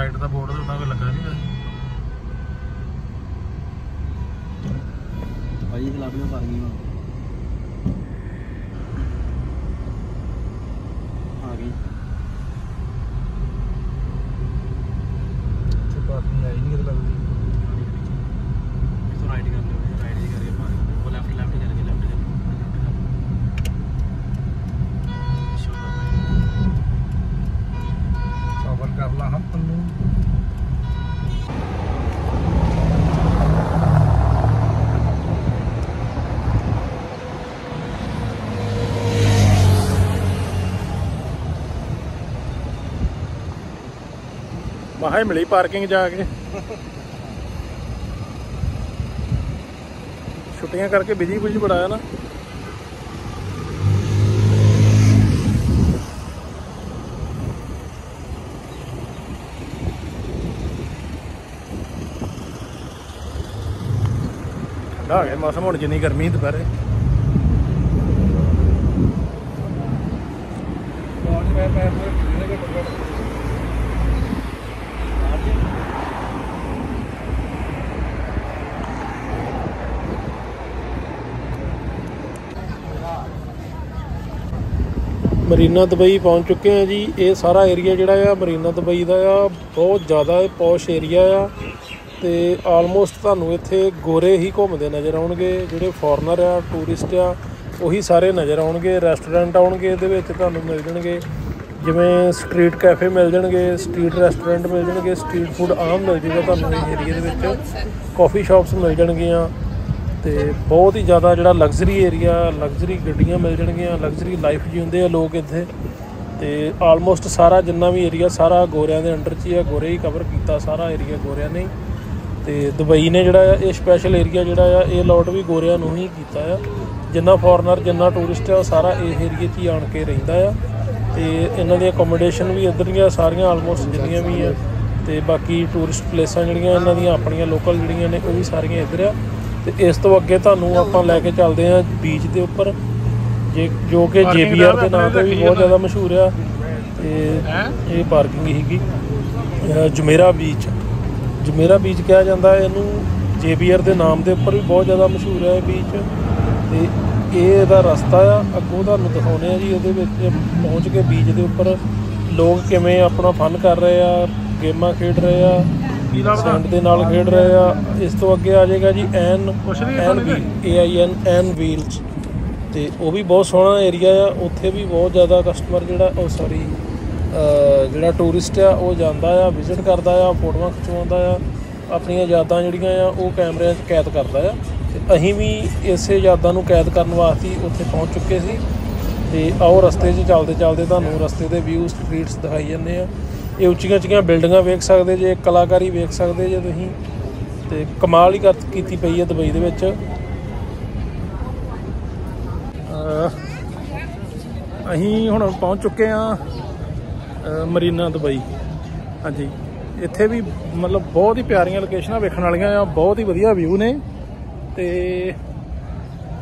Right ਦਾ board ਤੇ ਉਹਨਾਂ ਕੋਲ ਲੱਗਾ ਨਹੀਂ ਭਾਈ ਇਹ ਲੱਭ ਲਿਓ ਪਾਰਕਿੰਗ ਆ ਗਈ ਇੱਥੇ ਪਾਰਕਿੰਗ ਆਈ ਨਹੀਂ ਕਿਤੇ ਲੱਗਦੀ ਇਸ ਤੋਂ ਰਾਈਟ ਕਰ ਲਿਓ ਰਾਈਟ ਹੀ ਕਰਕੇ ਪਾਰਕਿੰਗ ਉਹ ਲੈਫਟ ਲੈਫਟ ਕਰਕੇ ਲੈਫਟ ਕਰ ਸਬਰ ਕਰ ਲਾ ਹਮ ਤੈਨੂੰ ਮਾਹੇ ਮਿਲੀ ਪਾਰਕਿੰਗ ਜਾ ਕੇ। ਛੁੱਟੀਆਂ ਕਰਕੇ ਬਿਜ਼ੀ ਬੁਜੀ ਬੜਾਇਆ ਨਾ। ਠੰਡਾ ਹੋ ਗਿਆ ਮੌਸਮ, ਹੁਣ ਜਿੰਨੀ ਗਰਮੀ ਦੁਪਹਿਰੇ। ਪਾਣੀ ਮੈਂ ਮੈਂ ਮਰੀਨਾ ਦੁਬਈ ਪਹੁੰਚ ਚੁੱਕੇ ਹਾਂ ਜੀ। ਇਹ ਸਾਰਾ ਏਰੀਆ ਜਿਹੜਾ ਆ, ਮਰੀਨਾ ਦੁਬਈ ਦਾ ਆ, ਬਹੁਤ ਜ਼ਿਆਦਾ ਇਹ ਪੌਸ਼ ਏਰੀਆ ਆ ਤੇ ਆਲਮੋਸਟ ਤੁਹਾਨੂੰ ਇੱਥੇ ਗੋਰੇ ਹੀ ਘੁੰਮਦੇ ਨਜ਼ਰ ਆਉਣਗੇ। ਜਿਹੜੇ ਫੋਰਨਰ ਆ ਟੂਰਿਸਟ ਆ, ਉਹੀ ਸਾਰੇ ਨਜ਼ਰ ਆਉਣਗੇ। ਰੈਸਟੋਰੈਂਟ ਆਉਣਗੇ ਇਹਦੇ ਵਿੱਚ, ਤੁਹਾਨੂੰ ਮਿਲ ਜਾਣਗੇ। ਜਿਵੇਂ ਸਟਰੀਟ ਕੈਫੇ ਮਿਲ ਜਾਣਗੇ ਸਟਰੀਟ ਰੈਸਟੋਰੈਂਟ ਮਿਲ ਜਾਣਗੇ ਸਟਰੀਟ ਫੂਡ ਆਮ ਮਿਲ ਜੂਗਾ ਤੁਹਾਨੂੰ ਇਸ ਏਰੀਆ ਦੇ ਵਿੱਚ। ਕਾਫੀ ਸ਼ਾਪਸ ਮਿਲ ਜਾਣਗੀਆਂ। ਤੇ ਬਹੁਤ ਹੀ ਜ਼ਿਆਦਾ ਜਿਹੜਾ ਲਗਜ਼ਰੀ ਏਰੀਆ ਲਗਜ਼ਰੀ ਗੱਡੀਆਂ ਮਿਲ ਜਾਣਗੀਆਂ ਲਗਜ਼ਰੀ ਲਾਈਫ ਜਿਉਂਦੇ ਆ ਲੋਕ ਇੱਥੇ। ਤੇ ਆਲਮੋਸਟ ਸਾਰਾ ਜਿੰਨਾ ਵੀ ਏਰੀਆ ਸਾਰਾ ਗੋਰਿਆਂ ਦੇ ਅੰਡਰ 'ਚ ਹੀ ਆ, ਗੋਰੇ ਹੀ ਕਵਰ ਕੀਤਾ ਸਾਰਾ ਏਰੀਆ ਗੋਰਿਆਂ ਨੇ। ਹੀ। ਤੇ ਦੁਬਈ ਨੇ ਜਿਹੜਾ ਆ ਇਹ ਸਪੈਸ਼ਲ ਏਰੀਆ ਜਿਹੜਾ ਆ, ਇਹ ਲੋਟ ਵੀ ਗੋਰਿਆਂ ਨੂੰ ਹੀ ਕੀਤਾ ਆ। ਜਿੰਨਾ ਫੋਰਨਰ ਜਿੰਨਾ ਟੂਰਿਸਟ ਆ, ਉਹ ਸਾਰਾ ਇਹ ਏਰੀਆ 'ਚ ਹੀ ਆਣ ਕੇ ਰਹਿੰਦਾ ਆ। ਤੇ ਇਹਨਾਂ ਦੀ ਅਕੋਮੋਡੇਸ਼ਨ ਵੀ ਇੱਧਰ ਦੀਆਂ ਸਾਰੀਆਂ ਆਲਮੋਸਟ ਜਿੰਨੀਆਂ ਵੀ ਆ। ਤੇ ਬਾਕੀ ਟੂਰਿਸਟ ਪਲੇਸਾਂ ਜਿਹੜੀਆਂ, ਇਹਨਾਂ ਦੀਆਂ ਆਪਣੀਆਂ ਲੋਕਲ ਜਿਹੜੀਆਂ ਨੇ, ਉਹ ਵੀ ਸਾਰੀਆਂ ਇੱਧਰ ਆ। ਤੇ ਇਸ ਤੋਂ ਅੱਗੇ ਤੁਹਾਨੂੰ ਆਪਾਂ ਲੈ ਕੇ ਚੱਲਦੇ ਆ ਬੀਚ ਦੇ ਉੱਪਰ ਜੇ ਜੋ ਕਿ ਜੇਬੀਆਰ ਦੇ ਨਾਂ ਤੇ ਵੀ ਬਹੁਤ ਜ਼ਿਆਦਾ ਮਸ਼ਹੂਰ ਆ ਤੇ ਇਹ ਪਾਰਕਿੰਗ ਹੀਗੀ। ਜੁਮੇਰਾ ਬੀਚ ਜੁਮੇਰਾ ਬੀਚ ਕਿਹਾ ਜਾਂਦਾ ਇਹਨੂੰ ਜੇਬੀਆਰ ਦੇ ਨਾਮ ਦੇ ਉੱਪਰ ਵੀ ਬਹੁਤ ਜ਼ਿਆਦਾ ਮਸ਼ਹੂਰ ਹੈ ਇਹ ਬੀਚ ਤੇ ਇਹ ਇਹਦਾ ਰਸਤਾ ਆ ਅੱਗੋਂ ਤੁਹਾਨੂੰ ਦਿਖਾਉਨੇ ਆ ਜੀ ਇਹਦੇ ਵਿੱਚ ਪਹੁੰਚ ਕੇ ਬੀਚ ਦੇ ਉੱਪਰ। ਲੋਕ ਕਿਵੇਂ ਆਪਣਾ ਫਨ ਕਰ ਰਹੇ ਆ ਗੇਮਾਂ ਖੇਡ ਰਹੇ ਆ ਸੈਂਡ ਦੇ ਨਾਲ ਖੇਡ ਰਹੇ ਆ। ਇਸ ਤੋਂ ਅੱਗੇ ਆ ਜਾਏਗਾ ਜੀ ਐਨ ਐਨ ਵੀ ਏ ਆਈ ਐਨ ਐਨ ਵੀਲਸ ਤੇ ਉਹ ਵੀ ਬਹੁਤ ਸੋਹਣਾ ਏਰੀਆ ਆ। ਉੱਥੇ ਵੀ ਬਹੁਤ ਜ਼ਿਆਦਾ ਕਸਟਮਰ ਜਿਹੜਾ ਉਹ ਸੌਰੀ ਜਿਹੜਾ ਟੂਰਿਸਟ ਆ ਉਹ ਜਾਂਦਾ ਆ ਵਿਜ਼ਿਟ ਕਰਦਾ ਆ ਫੋਟੋਆਂ ਖਿਚਵਾਉਂਦਾ ਆ ਆਪਣੀਆਂ ਯਾਦਾਂ ਜਿਹੜੀਆਂ ਆ ਉਹ ਕੈਮਰਿਆਂ 'ਚ ਕੈਦ ਕਰਦਾ ਆ। ਤੇ ਅਸੀਂ ਵੀ ਇਸੇ ਯਾਦਾਂ ਨੂੰ ਕੈਦ ਕਰਨ ਵਾਸਤੇ ਉੱਥੇ ਪਹੁੰਚ ਚੁੱਕੇ ਸੀ। ਤੇ ਆਓ ਰਸਤੇ 'ਚ ਚੱਲਦੇ ਚੱਲਦੇ ਤੁਹਾਨੂੰ ਰਸਤੇ ਦੇ ਵਿਊ ਸਟਰੀਟਸ ਦਿਖਾਈ ਜਾਂਦੇ ਆ। ਇਹ ਉੱਚੀਆਂ ਉੱਚੀਆਂ ਬਿਲਡਿੰਗਾਂ ਵੇਖ ਸਕਦੇ ਜੇ, ਕਲਾਕਾਰੀ ਵੇਖ ਸਕਦੇ ਜੇ ਤੁਸੀਂ। ਤੇ ਕਮਾਲ ਹੀ ਕਰ- ਕੀਤੀ ਪਈ ਹੈ ਦੁਬਈ ਦੇ ਵਿੱਚ। ਅਸੀਂ ਹੁਣ ਪਹੁੰਚ ਚੁੱਕੇ ਆ ਮਰੀਨਾ ਦੁਬਈ। ਹਾਂਜੀ। ਇੱਥੇ ਵੀ ਮਤਲਬ ਬਹੁਤ ਹੀ ਪਿਆਰੀਆਂ ਲੋਕੇਸ਼ਨਾਂ ਵੇਖਣ ਵਾਲੀਆਂ ਆ, ਬਹੁਤ ਹੀ ਵਧੀਆ ਵਿਊ ਨੇ। ਤੇ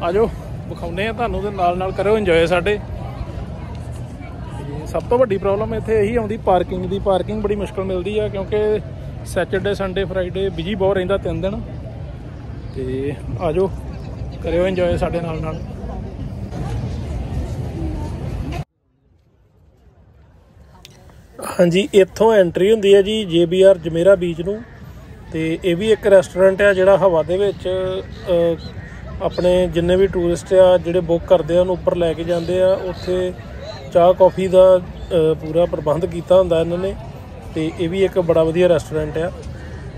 ਆਜੋ ਵਿਖਾਉਨੇ ਆ ਤੁਹਾਨੂੰ ਤੇ ਨਾਲ ਨਾਲ ਕਰਿਓ ਇੰਜੋਏ ਸਾਡੇ। ਸਭ ਤੋਂ ਵੱਡੀ ਪ੍ਰੋਬਲਮ ਇੱਥੇ ਇਹੀ ਆਉਂਦੀ ਪਾਰਕਿੰਗ ਦੀ। ਪਾਰਕਿੰਗ ਬੜੀ ਮੁਸ਼ਕਲ ਮਿਲਦੀ ਆ ਕਿਉਂਕਿ ਸੈਟਰਡੇ ਸੰਡੇ ਫਰਾਈਡੇ ਬਿਜ਼ੀ ਬਹੁਤ ਰਹਿੰਦਾ ਤਿੰਨ ਦਿਨ। ਤੇ ਆਜੋ, ਕਰਿਓ ਇੰਜੋਏ ਸਾਡੇ ਨਾਲ ਨਾਲ। ਹਾਂਜੀ, ਇੱਥੋਂ ਐਂਟਰੀ ਹੁੰਦੀ ਹੈ ਜੀ JBR ਜਮੇਰਾ ਬੀਚ ਨੂੰ। ਤੇ ਇਹ ਵੀ ਇੱਕ ਰੈਸਟੋਰੈਂਟ ਆ ਜਿਹੜਾ ਹਵਾ ਦੇ ਵਿੱਚ ਆਪਣੇ ਜਿੰਨੇ ਵੀ ਟੂਰਿਸਟ ਆ, ਜਿਹੜੇ ਬੁੱਕ ਕਰਦੇ ਆ, ਉਹਨੂੰ ਉੱਪਰ ਲੈ ਕੇ ਜਾਂਦੇ ਆ। ਉੱਥੇ ਚਾਹ ਕੌਫੀ ਦਾ ਪੂਰਾ ਪ੍ਰਬੰਧ ਕੀਤਾ ਹੁੰਦਾ ਇਹਨਾਂ ਨੇ ਤੇ ਇਹ ਵੀ ਇੱਕ ਬੜਾ ਵਧੀਆ ਰੈਸਟੋਰੈਂਟ ਆ।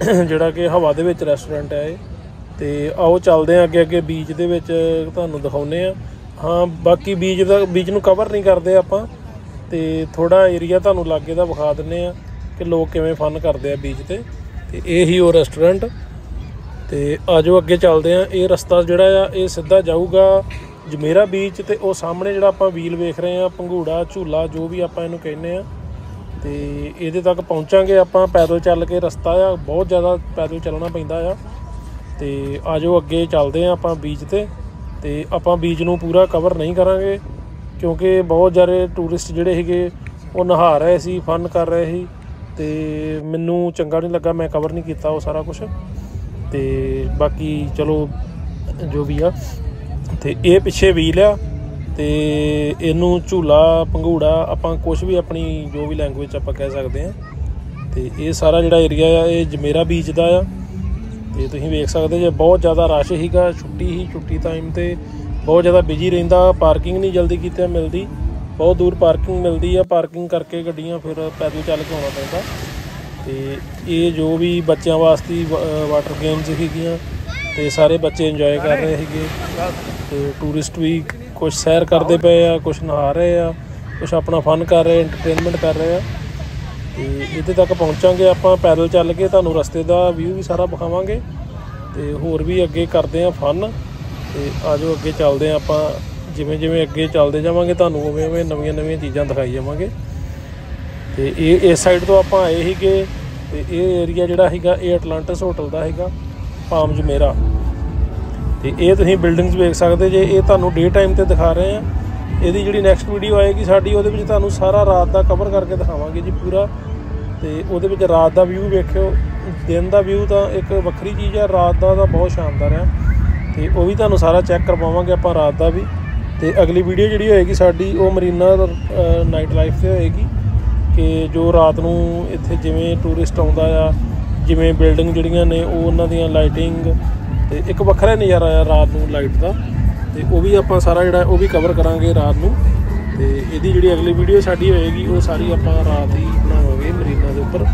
ਜਿਹੜਾ ਕਿ ਹਵਾ ਦੇ ਵਿੱਚ ਰੈਸਟੋਰੈਂਟ ਹੈ ਇਹ। ਤੇ ਆਓ ਚੱਲਦੇ ਆ ਅੱਗੇ ਅੱਗੇ ਬੀਚ ਦੇ ਵਿੱਚ, ਤੁਹਾਨੂੰ ਦਿਖਾਉਨੇ ਆ। ਹਾਂ, ਬਾਕੀ ਬੀਚ ਦਾ ਬੀਚ ਨੂੰ ਕਵਰ ਨਹੀਂ ਕਰਦੇ ਆਪਾਂ। ਤੇ ਥੋੜਾ ਏਰੀਆ ਤੁਹਾਨੂੰ ਲਾਗੇ ਦਾ ਵਿਖਾ ਦਿੰਨੇ ਆ ਕਿ ਲੋਕ ਕਿਵੇਂ ਫਨ ਕਰਦੇ ਆ ਬੀਚ ਤੇ। ਤੇ ਇਹ ਹੀ ਉਹ ਰੈਸਟੋਰੈਂਟ ਤੇ ਆਜੋ ਅੱਗੇ ਚੱਲਦੇ ਆ। ਇਹ ਰਸਤਾ ਜਿਹੜਾ ਆ, ਇਹ ਸਿੱਧਾ ਜਾਊਗਾ ਜਮੇਰਾ ਬੀਚ ਤੇ ਉਹ ਸਾਹਮਣੇ ਜਿਹੜਾ ਆਪਾਂ ਵੀਲ ਵੇਖ ਰਹੇ ਆ ਪੰਘੂੜਾ, ਝੂਲਾ, ਜੋ ਵੀ ਆਪਾਂ ਇਹਨੂੰ ਕਹਿੰਦੇ ਆ ਤੇ ਇਹਦੇ ਤੱਕ ਪਹੁੰਚਾਂਗੇ ਆਪਾਂ, ਪੈਦਲ ਚੱਲ ਕੇ ਰਸਤਾ ਆ, ਬਹੁਤ ਜ਼ਿਆਦਾ ਪੈਦਲ ਚੱਲਣਾ ਪੈਂਦਾ ਆ, ਤੇ ਆਜੋ ਅੱਗੇ, ਚੱਲਦੇ ਆ ਆਪਾਂ ਬੀਚ ਤੇ ਤੇ ਆਪਾਂ ਬੀਚ ਨੂੰ ਪੂਰਾ ਕਵਰ ਨਹੀਂ ਕਰਾਂਗੇ, ਕਿਉਂਕਿ ਬਹੁਤ ਜ਼ਿਆਦਾ ਟੂਰਿਸਟ ਜਿਹੜੇ ਸੀਗੇ, ਉਹ ਨਹਾ ਰਹੇ ਸੀ ਫਨ ਕਰ ਰਹੇ ਸੀ, ਤੇ ਮੈਨੂੰ ਚੰਗਾ ਨਹੀਂ ਲੱਗਾ, ਮੈਂ ਕਵਰ ਨਹੀਂ ਕੀਤਾ ਉਹ ਸਾਰਾ ਕੁਝ ਤੇ ਬਾਕੀ ਚਲੋ ਜੋ ਵੀ ਆ ਤੇ ਇਹ ਪਿੱਛੇ ਵੀਲ ਆ ਤੇ ਇਹਨੂੰ ਝੂਲਾ, ਪੰਘੂੜਾ ਆਪਾਂ ਕੁਝ ਵੀ ਆਪਣੀ ਜੋ ਵੀ ਲੈਂਗੁਏਜ ਆਪਾਂ ਕਹਿ ਸਕਦੇ ਆ ਤੇ ਇਹ ਸਾਰਾ ਜਿਹੜਾ ਏਰੀਆ ਆ, ਇਹ ਜਮੇਰਾ ਬੀਚ ਦਾ ਆ। ਤੇ ਤੁਸੀਂ ਵੇਖ ਸਕਦੇ ਜੇ ਬਹੁਤ ਜ਼ਿਆਦਾ ਰਸ਼ ਸੀਗਾ, ਛੁੱਟੀ ਹੀ ਛੁੱਟੀ ਟਾਈਮ ਤੇ ਬਹੁਤ ਜ਼ਿਆਦਾ ਬਿਜ਼ੀ ਰਹਿੰਦਾ ਪਾਰਕਿੰਗ ਨਹੀਂ ਜਲਦੀ ਕਿਤੇ ਮਿਲਦੀ। ਬਹੁਤ ਦੂਰ ਪਾਰਕਿੰਗ ਮਿਲਦੀ ਆ ਪਾਰਕਿੰਗ ਕਰਕੇ ਗੱਡੀਆਂ ਫਿਰ ਪੈਦਲ ਚੱਲ ਕੇ ਆਉਣਾ ਪੈਂਦਾ। ਤੇ ਇਹ ਜੋ ਵੀ ਬੱਚਿਆਂ ਵਾਸਤੇ ਵਾਟਰ ਗੇਮਸ ਹੈਗੀਆਂ ਤੇ ਸਾਰੇ ਬੱਚੇ ਇੰਜੋਏ ਕਰ ਰਹੇ ਸੀਗੇ। ਤੇ ਟੂਰਿਸਟ ਵੀ ਕੁਝ ਸੈਰ ਕਰਦੇ ਪਏ ਆ ਕੁਝ ਨਹਾ ਰਹੇ ਆ ਕੁਝ ਆਪਣਾ ਫਨ ਕਰ ਰਹੇ ਐਂਟਰਟੇਨਮੈਂਟ ਕਰ ਰਹੇ ਆ। ਤੇ ਇੱਥੇ ਤੱਕ ਪਹੁੰਚਾਂਗੇ ਆਪਾਂ, ਪੈਦਲ ਚੱਲ ਕੇ ਤੁਹਾਨੂੰ ਰਸਤੇ ਦਾ ਵਿਊ ਵੀ ਸਾਰਾ ਵਿਖਾਵਾਂਗੇ। ਤੇ ਹੋਰ ਵੀ ਅੱਗੇ ਕਰਦੇ ਆ ਫਨ ਤੇ ਆਜੋ ਅੱਗੇ ਚੱਲਦੇ ਆ ਆਪਾਂ ਜਿਵੇਂ ਜਿਵੇਂ ਅੱਗੇ ਚੱਲਦੇ ਜਾਵਾਂਗੇ, ਤੁਹਾਨੂੰ ਉਵੇਂ ਉਵੇਂ ਨਵੀਆਂ ਨਵੀਆਂ ਚੀਜ਼ਾਂ ਦਿਖਾਈ ਜਾਵਾਂਗੇ। ਤੇ ਇਹ, ਇਸ ਸਾਈਡ ਤੋਂ ਆਪਾਂ ਆਏ ਸੀਗੇ, ਤੇ ਇਹ ਏਰੀਆ ਜਿਹੜਾ ਹੈਗਾ ਇਹ ਐਟਲਾਂਟਸ ਹੋਟਲ ਦਾ ਹੈਗਾ ਪਾਮ ਜਮੇਰਾ ਤੇ ਇਹ ਤੁਸੀਂ ਬਿਲਡਿੰਗਸ ਵੇਖ ਸਕਦੇ ਜੇ ਇਹ ਤੁਹਾਨੂੰ ਡੇ ਟਾਈਮ ਤੇ ਦਿਖਾ ਰਹੇ ਆ। ਇਹਦੀ ਜਿਹੜੀ ਨੈਕਸਟ ਵੀਡੀਓ ਆਏਗੀ ਸਾਡੀ, ਉਹਦੇ ਵਿੱਚ ਤੁਹਾਨੂੰ ਸਾਰਾ ਰਾਤ ਦਾ ਕਵਰ ਕਰਕੇ ਦਿਖਾਵਾਂਗੇ ਜੀ ਪੂਰਾ। ਤੇ ਉਹਦੇ ਵਿੱਚ ਰਾਤ ਦਾ ਵਿਊ ਵੇਖਿਓ। ਦਿਨ ਦਾ ਵਿਊ ਤਾਂ ਇੱਕ ਵੱਖਰੀ ਚੀਜ਼ ਆ, ਰਾਤ ਦਾ ਤਾਂ ਬਹੁਤ ਸ਼ਾਨਦਾਰ ਆ। ਤੇ ਉਹ ਵੀ ਤੁਹਾਨੂੰ ਸਾਰਾ ਚੈੱਕ ਕਰਵਾਵਾਂਗੇ ਆਪਾਂ ਰਾਤ ਦਾ ਵੀ। ਤੇ ਅਗਲੀ ਵੀਡੀਓ ਜਿਹੜੀ ਹੋਏਗੀ ਸਾਡੀ, ਉਹ ਮਰੀਨਾ ਨਾਈਟ ਲਾਈਫ ਤੇ ਹੋਏਗੀ। ਕਿ ਜੋ ਰਾਤ ਨੂੰ ਇੱਥੇ ਜਿਵੇਂ ਟੂਰਿਸਟ ਆਉਂਦਾ ਆ, ਜਿਵੇਂ ਬਿਲਡਿੰਗ ਜਿਹੜੀਆਂ ਨੇ, ਉਹ ਉਹਨਾਂ ਦੀਆਂ ਲਾਈਟਿੰਗ ਤੇ ਇੱਕ ਵੱਖਰਾ ਨਜ਼ਾਰਾ ਆ ਰਾਤ ਨੂੰ ਲਾਈਟ ਦਾ ਤੇ ਉਹ ਵੀ ਆਪਾਂ ਸਾਰਾ ਜਿਹੜਾ ਉਹ ਵੀ ਕਵਰ ਕਰਾਂਗੇ ਰਾਤ ਨੂੰ ਤੇ ਇਹਦੀ ਜਿਹੜੀ ਅਗਲੀ ਵੀਡੀਓ ਸਾਡੀ ਹੋਏਗੀ, ਉਹ ਸਾਰੀ ਆਪਾਂ ਰਾਤ ਹੀ ਬਣਾਵਾਂਗੇ ਮਰੀਨਾ ਦੇ ਉੱਪਰ।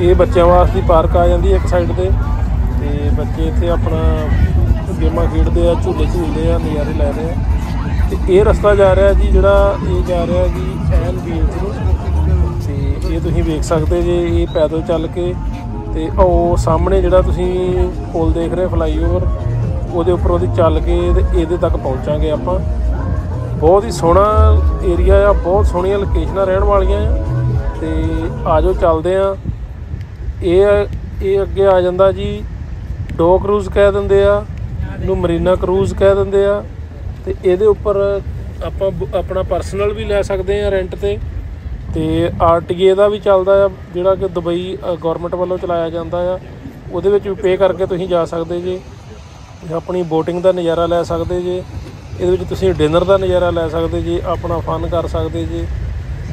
ਇਹ ਬੱਚਿਆਂ ਵਾਸਤੇ ਪਾਰਕ ਆ ਜਾਂਦੀ ਇੱਕ ਸਾਈਡ ਤੇ ਤੇ ਬੱਚੇ ਇੱਥੇ ਆਪਣਾ ਗੇਮਾਂ ਖੇਡਦੇ ਆ, ਝੂਲੇ ਝੂਲਦੇ ਆ, ਨਜ਼ਾਰੇ ਲੈ ਰਹੇ ਆ। ਤੇ ਇਹ ਰਸਤਾ ਜਾ ਰਿਹਾ ਜੀ ਜਿਹੜਾ ਇਹ ਜਾ ਰਿਹਾ ਜੀ ਐਨ ਬੀਚ ਨੂੰ। ਤੇ ਇਹ ਤੁਸੀਂ ਵੇਖ ਸਕਦੇ ਜੇ ਇਹ ਪੈਦਲ ਚੱਲ ਕੇ ਤੇ ਉਹ ਸਾਹਮਣੇ ਜਿਹੜਾ ਤੁਸੀਂ ਪੁਲ ਦੇਖ ਰਹੇ ਫਲਾਈਓਵਰ ਉਹਦੇ ਉੱਪਰ ਉਹਦੀ ਚੱਲ ਕੇ ਤੇ ਇਹਦੇ ਤੱਕ ਪਹੁੰਚਾਂਗੇ ਆਪਾਂ। ਬਹੁਤ ਹੀ ਸੋਹਣਾ ਏਰੀਆ ਆ, ਬਹੁਤ ਸੋਹਣੀਆਂ ਲੋਕੇਸ਼ਨਾਂ ਰਹਿਣ ਵਾਲੀਆਂ ਆ। ਤੇ ਆਜੋ ਚੱਲਦੇ ਆ ਇਹ ਇਹ ਅੱਗੇ ਆ ਜਾਂਦਾ ਜੀ ਡੋ ਕਰੂਜ਼ ਕਹਿ ਦਿੰਦੇ ਆ ਇਹਨੂੰ ਮਰੀਨਾ ਕਰੂਜ਼ ਕਹਿ ਦਿੰਦੇ ਆ। ਤੇ ਇਹਦੇ ਉੱਪਰ ਆਪਾਂ ਬ- ਆਪਣਾ ਪਰਸਨਲ ਵੀ ਲੈ ਸਕਦੇ ਆ ਰੈਂਟ ਤੇ। ਤੇ ਆਰਟੀਏ ਦਾ ਵੀ ਚੱਲਦਾ ਆ, ਜਿਹੜਾ ਕਿ ਦੁਬਈ ਗਵਰਨਮੈਂਟ ਵੱਲੋਂ ਚਲਾਇਆ ਜਾਂਦਾ ਆ। ਉਹਦੇ ਵਿੱਚ ਵੀ ਪੇ ਕਰਕੇ ਤੁਸੀਂ ਜਾ ਸਕਦੇ ਜੇ। ਆਪਣੀ ਬੋਟਿੰਗ ਦਾ ਨਜ਼ਾਰਾ ਲੈ ਸਕਦੇ ਜੇ। ਇਹਦੇ ਵਿੱਚ ਤੁਸੀਂ ਡਿਨਰ ਦਾ ਨਜ਼ਾਰਾ ਲੈ ਸਕਦੇ ਜੇ, ਆਪਣਾ ਫਨ ਕਰ ਸਕਦੇ ਜੇ।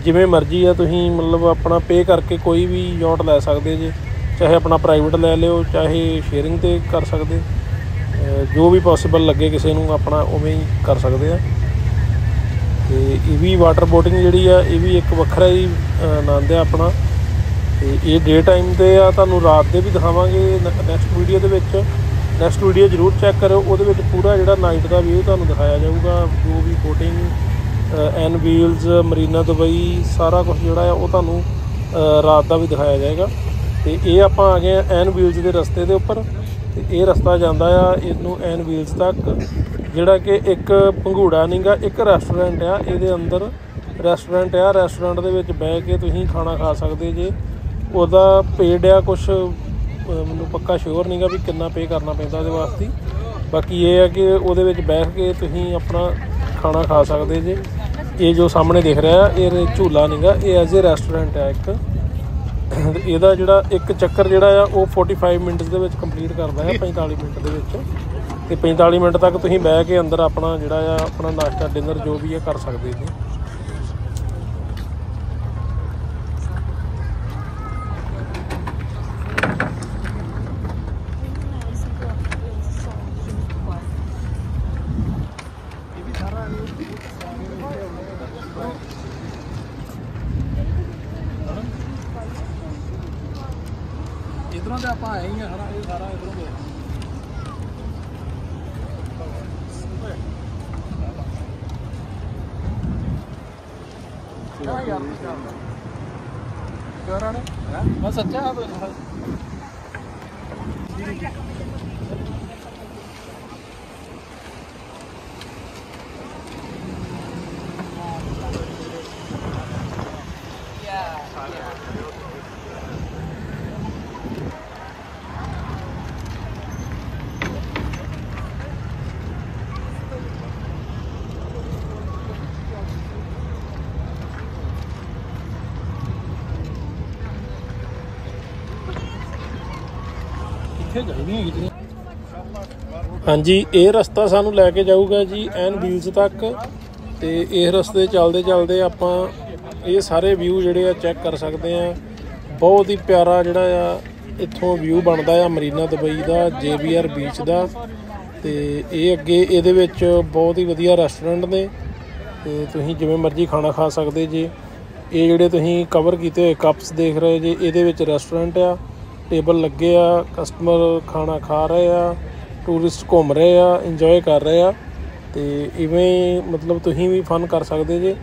ਜਿਵੇਂ ਮਰਜ਼ੀ ਆ, ਤੁਸੀਂ ਮਤਲਬ ਆਪਣਾ ਪੇ ਕਰਕੇ ਕੋਈ ਵੀ ਯਾਟ ਲੈ ਸਕਦੇ ਜੇ। ਚਾਹੇ ਆਪਣਾ ਪ੍ਰਾਈਵੇਟ ਲੈ ਲਿਓ, ਚਾਹੇ ਸ਼ੇਅਰਿੰਗ ਤੇ ਕਰ ਸਕਦੇ। ਜੋ ਵੀ ਪੋਸੀਬਲ ਲੱਗੇ ਕਿਸੇ ਨੂੰ, ਆਪਣਾ ਉਵੇਂ ਹੀ ਕਰ ਸਕਦੇ ਆ। ਤੇ ਇਹ ਵੀ ਵਾਟਰ ਬੋਟਿੰਗ ਜਿਹੜੀ ਆ ਇਹ ਵੀ ਇੱਕ ਵੱਖਰਾ ਹੀ ਅਹ, ਆਨੰਦ ਆ ਆਪਣਾ। ਤੇ ਇਹ ਡੇ ਟਾਈਮ ਤੇ ਆ ਤੁਹਾਨੂੰ ਰਾਤ ਦੇ ਵੀ ਦਿਖਾਵਾਂਗੇ ਨੈਕਸਟ ਵੀਡੀਓ ਦੇ ਵਿੱਚ। ਨੈਕਸਟ ਵੀਡੀਓ ਜਰੂਰ ਚੈੱਕ ਕਰਿਓ ਉਹਦੇ ਵਿੱਚ ਪੂਰਾ ਜਿਹੜਾ ਨਾਈਟ ਦਾ ਵਿਊ ਤੁਹਾਨੂੰ ਦਿਖਾਇਆ ਜਾਊਗਾ। ਜੋ ਵੀ boating and wheels Marina Dubai ਸਾਰਾ ਕੁਝ ਜਿਹੜਾ ਆ ਉਹ ਤੁਹਾਨੂੰ ਰਾਤ ਦਾ ਵੀ ਦਿਖਾਇਆ ਜਾਏਗਾ। ਤੇ ਇਹ ਆਪਾਂ ਆ ਗਏ ਆ ਐਨ ਵੀਲਸ ਦੇ ਰਸਤੇ ਦੇ ਉੱਪਰ। ਤੇ ਇਹ ਰਸਤਾ ਜਾਂਦਾ ਆ ਇਹਨੂੰ ਐਨ ਵੀਲਸ ਤੱਕ। ਜਿਹੜਾ ਕਿ ਇੱਕ ਪੰਘੂੜਾ ਨਹੀਂਗਾ ਇੱਕ ਰੈਸਟੋਰੈਂਟ ਆ, ਇਹਦੇ ਅੰਦਰ ਰੈਸਟੋਰੈਂਟ ਆ ਰੈਸਟੋਰੈਂਟ ਦੇ ਵਿੱਚ ਬਹਿ ਕੇ ਤੁਸੀਂ ਖਾਣਾ ਖਾ ਸਕਦੇ ਜੇ। ਉਹਦਾ ਪੇਡ ਆ ਕੁਝ ਮੈਨੂੰ ਪੱਕਾ ਸ਼ੋਰ ਨਹੀਂਗਾ ਵੀ ਕਿੰਨਾ ਪੇ ਕਰਨਾ ਪੈਂਦਾ ਉਹਦੇ ਵਾਸਤੇ। ਬਾਕੀ ਇਹ ਆ ਕਿ ਉਹਦੇ ਵਿੱਚ ਬੈਠ ਕੇ ਤੁਸੀਂ ਆਪਣਾ ਖਾਣਾ ਖਾ ਸਕਦੇ ਜੇ। ਇਹ ਜੋ ਸਾਹਮਣੇ ਦਿਖ ਰਿਹਾ, ਇਹ ਝੂਲਾ ਨਹੀਂਗਾ ਇਹ ਐਜ਼ ਅ ਰੈਸਟੋਰੈਂਟ ਆ ਇੱਕ। ਇਹਦਾ ਜਿਹੜਾ ਇੱਕ ਚੱਕਰ ਜਿਹੜਾ ਆ, ਉਹ 45 ਮਿੰਟਸ ਦੇ ਵਿੱਚ ਕੰਪਲੀਟ ਕਰਦਾ ਹੈ 45 ਮਿੰਟ ਦੇ ਵਿੱਚ। ਤੇ 45 ਮਿੰਟ ਤੱਕ ਤੁਸੀਂ ਬਹਿ ਕੇ ਅੰਦਰ ਆਪਣਾ ਜਿਹੜਾ ਆ, ਆਪਣਾ ਨਾਸ਼ਤਾ ਡਿਨਰ ਜੋ ਵੀ ਹੈ ਕਰ ਸਕਦੇ ਜੀ ਇਧਰੋਂ ਤੇ ਆਪਾਂ ਆਏ ਹੀ ਆ ਹਨਾ ਇਹ ਸਾਰਾ ਇਧਰੋਂ ਦੇ ਕਿਆ ਯਾਰ ਕਿਆ ਰਾਣੇ ਮੈਂ ਸੱਚਾ ਆ ਇੱਥੇ ਚਾਹੀਦੀਆਂ ਕਿਤੇ ਹਾਂਜੀ, ਇਹ ਰਸਤਾ ਸਾਨੂੰ ਲੈ ਕੇ ਜਾਊਗਾ ਜੀ ਐਨ ਵੀਲਸ ਤੱਕ ਤੇ ਇਹ ਰਸਤੇ ਚੱਲਦੇ ਚੱਲਦੇ ਆਪਾਂ ਇਹ ਸਾਰੇ ਵਿਊ ਜਿਹੜੇ ਆ ਚੈੱਕ ਕਰ ਸਕਦੇ ਆ ਬਹੁਤ ਹੀ ਪਿਆਰਾ ਜਿਹੜਾ ਆ, ਇੱਥੋਂ ਵਿਊ ਬਣਦਾ ਆ ਮਰੀਨਾ ਦੁਬਈ ਦਾ ਜੇਬੀਆਰ ਬੀਚ ਦਾ ਤੇ ਇਹ ਅੱਗੇ ਇਹਦੇ ਵਿੱਚ ਬਹੁਤ ਹੀ ਵਧੀਆ ਰੈਸਟੋਰੈਂਟ ਨੇ ਤੇ ਤੁਸੀਂ ਜਿਵੇਂ ਮਰਜ਼ੀ ਖਾਣਾ ਖਾ ਸਕਦੇ ਜੇ। ਇਹ ਜਿਹੜੇ ਤੁਸੀਂ ਕਵਰ ਕੀਤੇ ਹੋਏ ਕੱਪਸ ਦੇਖ ਰਹੇ ਜੇ, ਇਹਦੇ ਵਿੱਚ ਰੈਸਟੋਰੈਂਟ ਆ। ਟੇਬਲ ਲੱਗੇ ਆ ਕਸਟਮਰ ਖਾਣਾ ਖਾ ਰਹੇ ਆ ਟੂਰਿਸਟ ਘੁੰਮ ਰਹੇ ਆ ਇੰਜੋਏ ਕਰ ਰਹੇ ਆ। ਤੇ ਇਵੇਂ ਮਤਲਬ ਤੁਸੀਂ ਵੀ ਫਨ ਕਰ ਸਕਦੇ ਜੇ।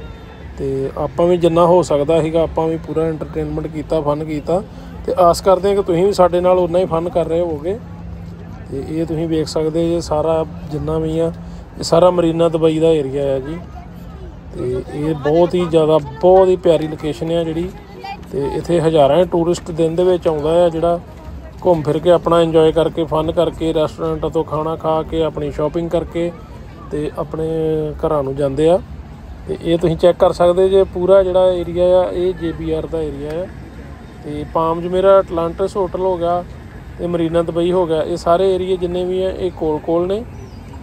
ਤੇ ਆਪਾਂ ਵੀ ਜਿੰਨਾ ਹੋ ਸਕਦਾ ਸੀਗਾ, ਆਪਾਂ ਵੀ ਪੂਰਾ ਐਂਟਰਟੇਨਮੈਂਟ ਕੀਤਾ ਫਨ ਕੀਤਾ। ਤੇ ਆਸ ਕਰਦੇ ਹਾਂ ਕਿ ਤੁਸੀਂ ਵੀ ਸਾਡੇ ਨਾਲ ਉਨਾ ਹੀ ਫਨ ਕਰ ਰਹੇ ਹੋਵੋਗੇ। ਤੇ ਇਹ ਤੁਸੀਂ ਵੇਖ ਸਕਦੇ ਜੇ, ਸਾਰਾ ਜਿੰਨਾ ਵੀ ਆ, ਇਹ ਸਾਰਾ ਮਰੀਨਾ ਦੁਬਈ ਦਾ ਏਰੀਆ ਆ ਜੀ। ਤੇ ਇਹ ਬਹੁਤ ਹੀ ਜ਼ਿਆਦਾ, ਬਹੁਤ ਹੀ ਪਿਆਰੀ ਲੋਕੇਸ਼ਨ ਆ ਜਿਹੜੀ। ਤੇ ਇੱਥੇ ਹਜ਼ਾਰਾਂ ਟੂਰਿਸਟ ਦਿਨ ਦੇ ਵਿੱਚ ਆਉਂਦਾ ਆ ਜਿਹੜਾ ਘੁੰਮ ਫਿਰ ਕੇ ਆਪਣਾ ਇੰਜੋਏ ਕਰਕੇ ਫਨ ਕਰਕੇ ਰੈਸਟੋਰੈਂਟਾਂ ਤੋਂ ਖਾਣਾ ਖਾ ਕੇ, ਆਪਣੀ ਸ਼ਾਪਿੰਗ ਕਰਕੇ ਤੇ ਆਪਣੇ ਘਰਾਂ ਨੂੰ ਜਾਂਦੇ ਆ। ਤੇ ਇਹ ਤੁਸੀਂ ਚੈੱਕ ਕਰ ਸਕਦੇ ਜੇ ਪੂਰਾ ਜਿਹੜਾ ਏਰੀਆ ਆ, ਇਹ ਜੇਬੀਆਰ ਦਾ ਏਰੀਆ ਆ। ਤੇ ਪਾਮ ਜਮੇਰਾ ਅਟਲਾਂਟਸ ਹੋਟਲ ਹੋ ਗਿਆ ਤੇ ਮਰੀਨਾ ਦੁਬਈ ਹੋ ਗਿਆ। ਇਹ ਸਾਰੇ ਏਰੀਏ ਜਿੰਨੇ ਵੀ ਆ, ਇਹ ਕੋਲ ਕੋਲ ਨੇ।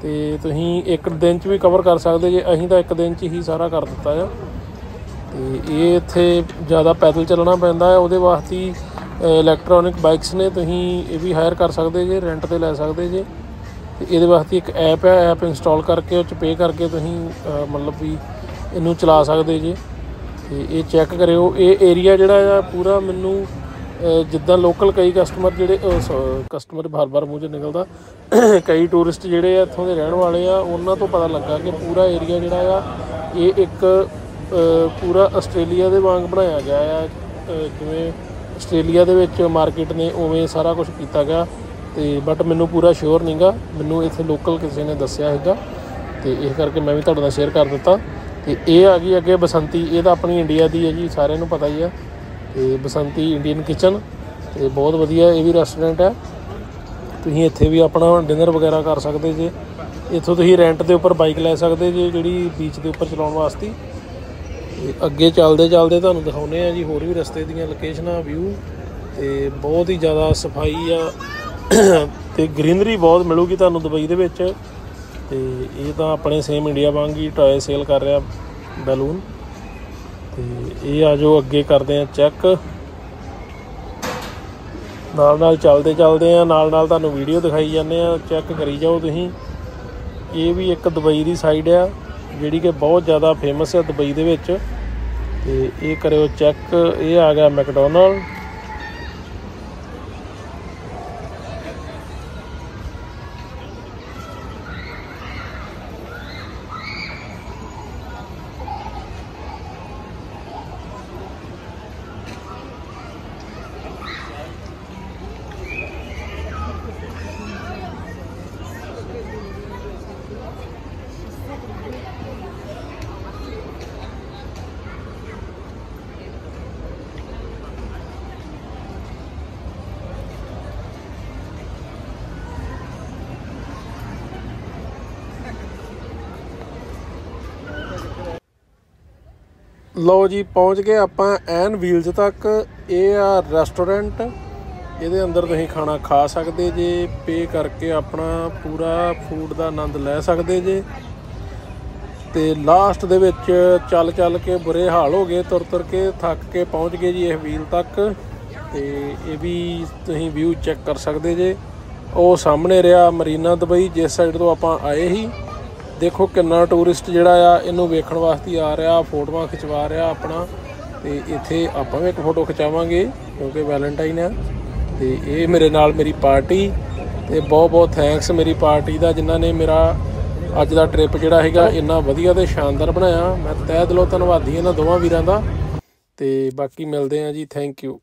ਤੇ ਤੁਸੀਂ ਇੱਕ ਦਿਨ 'ਚ ਵੀ ਕਵਰ ਕਰ ਸਕਦੇ ਜੇ, ਅਸੀਂ ਤਾਂ ਇੱਕ ਦਿਨ 'ਚ ਹੀ ਸਾਰਾ ਕਰ ਦਿੱਤਾ ਆ। ਤੇ ਇਹ ਇੱਥੇ ਜ਼ਿਆਦਾ ਪੈਦਲ ਚੱਲਣਾ ਪੈਂਦਾ ਹੈ, ਉਹਦੇ ਵਾਸਤੇ ਇਲੈਕਟ੍ਰੋਨਿਕ ਬਾਈਕਸ ਨੇ, ਤੁਸੀਂ ਇਹ ਵੀ ਹਾਇਰ ਕਰ ਸਕਦੇ ਜੇ ਰੈਂਟ ਤੇ ਲੈ ਸਕਦੇ ਜੇ। ਤੇ ਇਹਦੇ ਵਾਸਤੇ ਇੱਕ ਐਪ ਹੈ ਐਪ ਇੰਸਟਾਲ ਕਰਕੇ, ਉਹ ਚ ਪੇ ਕਰਕੇ ਤੁਸੀਂ ਮਤਲਬ ਵੀ ਇਹਨੂੰ ਚਲਾ ਸਕਦੇ ਜੇ। ਤੇ ਇਹ ਚੈੱਕ ਕਰਿਓ। ਇਹ ਏਰੀਆ ਜਿਹੜਾ ਆ, ਪੂਰਾ ਮੈਨੂੰ ਜਿੱਦਾਂ ਲੋਕਲ ਕਈ ਕਸਟਮਰ ਜਿਹੜੇ ਕਸਟਮਰ ਬਾਰ-ਬਾਰ ਮੂੰਹ 'ਚ ਨਿਕਲਦਾ। ਕਈ ਟੂਰਿਸਟ ਜਿਹੜੇ ਆ, ਇੱਥੋਂ ਦੇ ਰਹਿਣ ਵਾਲੇ ਆ, ਉਹਨਾਂ ਤੋਂ ਪਤਾ ਲੱਗਾ ਕਿ ਪੂਰਾ ਏਰੀਆ ਜਿਹੜਾ ਆ, ਇਹ ਇੱਕ ਪੂਰਾ ਆਸਟ੍ਰੇਲੀਆ ਦੇ ਵਾਂਗ ਬਣਾਇਆ ਗਿਆ ਆ। ਅਹ, ਜਿਵੇਂ ਆਸਟ੍ਰੇਲੀਆ ਦੇ ਵਿੱਚ ਮਾਰਕੀਟ ਨੇ ਉਵੇਂ ਸਾਰਾ ਕੁਝ ਕੀਤਾ ਗਿਆ। ਤੇ ਬਟ ਮੈਨੂੰ ਪੂਰਾ ਸ਼ੋਰ ਨਹੀਂਗਾ ਮੈਨੂੰ ਇੱਥੇ ਲੋਕਲ ਕਿਸੇ ਨੇ ਦੱਸਿਆ ਹੈਗਾ। ਤੇ ਇਸ ਕਰਕੇ ਮੈਂ ਵੀ ਤੁਹਾਡੇ ਨਾਲ ਸ਼ੇਅਰ ਕਰ ਦਿੱਤਾ। ਤੇ ਇਹ ਆ ਗਈ ਅੱਗੇ ਬਸੰਤੀ। ਇਹ ਤਾਂ ਆਪਣੀ ਇੰਡੀਆ ਦੀ ਹੈ ਜੀ ਸਾਰਿਆਂ ਨੂੰ ਪਤਾ ਹੀ ਆ। ਤੇ ਬਸੰਤੀ ਇੰਡੀਅਨ ਕਿਚਨ ਤੇ ਬਹੁਤ ਵਧੀਆ ਇਹ ਵੀ ਰੈਸਟੋਰੈਂਟ ਹੈ। ਤੁਸੀਂ ਇੱਥੇ ਵੀ ਆਪਣਾ ਡਿਨਰ ਵਗੈਰਾ ਕਰ ਸਕਦੇ ਜੇ। ਇੱਥੋਂ ਤੁਸੀਂ ਰੈਂਟ ਦੇ ਉੱਪਰ ਬਾਈਕ ਲੈ ਸਕਦੇ ਜੇ ਜਿਹੜੀ ਬੀਚ ਦੇ ਉੱਪਰ ਚਲਾਉਣ ਵਾਸਤੇ। ਤੇ ਅੱਗੇ ਚੱਲਦੇ ਚੱਲਦੇ ਤੁਹਾਨੂੰ ਦਿਖਾਉਨੇ ਆ ਜੀ, ਹੋਰ ਵੀ ਰਸਤੇ ਦੀਆਂ ਲੋਕੇਸ਼ਨਾਂ ਵਿਊ ਤੇ ਬਹੁਤ ਹੀ ਜ਼ਿਆਦਾ ਸਫ਼ਾਈ ਆ। ਤੇ ਗ੍ਰੀਨਰੀ ਬਹੁਤ ਮਿਲੂਗੀ ਤੁਹਾਨੂੰ ਦੁਬਈ ਦੇ ਵਿੱਚ। ਤੇ ਇਹ ਤਾਂ ਆਪਣੇ ਸੇਮ ਇੰਡੀਆ ਵਾਂਗ ਹੀ ਟੌਏ ਸੇਲ ਕਰ ਰਿਹਾ ਬੈਲੂਨ। ਤੇ ਇਹ ਆ ਜੋ ਅੱਗੇ ਕਰਦੇ ਆ ਚੈੱਕ ਨਾਲ ਨਾਲ ਚੱਲਦੇ ਚੱਲਦੇ ਆ ਨਾਲ ਨਾਲ ਤੁਹਾਨੂੰ ਵੀਡੀਓ ਦਿਖਾਈ ਜਾਂਦੇ ਆ ਚੈੱਕ ਕਰੀ ਜਾਓ ਤੁਸੀਂ। ਇਹ ਵੀ ਇੱਕ ਦੁਬਈ ਦੀ ਸਾਈਡ ਆ। ਜਿਹੜੀ ਕਿ ਬਹੁਤ ਜ਼ਿਆਦਾ ਫੇਮਸ ਹੈ ਦੁਬਈ ਦੇ ਵਿੱਚ। ਤੇ ਇਹ ਕਰਿਓ ਚੈੱਕ ਇਹ ਆ ਗਿਆ ਮੈਕਡੋਨਲਡ ਲਓ ਜੀ, ਪਹੁੰਚ ਗਏ ਆਪਾਂ ਐਨ ਵੀਲਜ਼ ਤੱਕ। ਇਹ ਆ ਰੈਸਟੋਰੈਂਟ ਇਹਦੇ ਅੰਦਰ ਤੁਸੀਂ ਖਾਣਾ ਖਾ ਸਕਦੇ ਜੇ ਪੇ ਕਰਕੇ ਆਪਣਾ ਪੂਰਾ ਫੂਡ ਦਾ ਆਨੰਦ ਲੈ ਸਕਦੇ ਜੇ। ਤੇ ਲਾਸਟ ਦੇ ਵਿੱਚ ਚੱਲ ਚੱਲ ਕੇ ਬੁਰੇ ਹਾਲ ਹੋ ਗਏ, ਤੁਰ ਤੁਰ ਕੇ ਥੱਕ ਕੇ ਪਹੁੰਚ ਗਏ ਜੀ ਇਹ ਵੀਲ ਤੱਕ। ਤੇ ਇਹ ਵੀ ਤੁਸੀਂ ਵਿਊ ਚੈੱਕ ਕਰ ਸਕਦੇ ਜੇ। ਉਹ ਸਾਹਮਣੇ ਰਿਹਾ ਮਰੀਨਾ ਦੁਬਈ, ਜਿਸ ਸਾਈਡ ਤੋਂ ਆਪਾਂ ਆਏ ਸੀ। ਦੇਖੋ ਕਿੰਨਾ ਟੂਰਿਸਟ ਜਿਹੜਾ ਆ, ਇਹਨੂੰ ਵੇਖਣ ਵਾਸਤੇ ਆ ਰਿਹਾ, ਫੋਟੋਆਂ ਖਿਚਵਾ ਰਿਹਾ ਆਪਣਾ। ਤੇ ਇੱਥੇ ਆਪਾਂ ਵੀ ਇੱਕ ਫੋਟੋ ਖਿਚਾਵਾਂਗੇ, ਕਿਉਂਕਿ ਵੈਲੈਂਟਾਈਨ ਆ। ਤੇ ਇਹ ਮੇਰੇ ਨਾਲ ਮੇਰੀ ਪਾਰਟੀ ਤੇ ਬਹੁਤ ਬਹੁਤ ਥੈਂਕਸ ਮੇਰੀ ਪਾਰਟੀ ਦਾ, ਜਿਨ੍ਹਾਂ ਨੇ ਮੇਰਾ ਅੱਜ ਦਾ ਟ੍ਰਿਪ ਜਿਹੜਾ ਹੈਗਾ, ਇੰਨਾ ਵਧੀਆ ਤੇ ਸ਼ਾਨਦਾਰ ਬਣਾਇਆ। ਮੈਂ ਤਹਿ ਦਿਲੋਂ ਧੰਨਵਾਦੀ ਇਹਨਾਂ ਦੋਵਾਂ ਵੀਰਾਂ ਦਾ। ਤੇ ਬਾਕੀ ਮਿਲਦੇ ਆਂ ਜੀ ਥੈਂਕ ਯੂ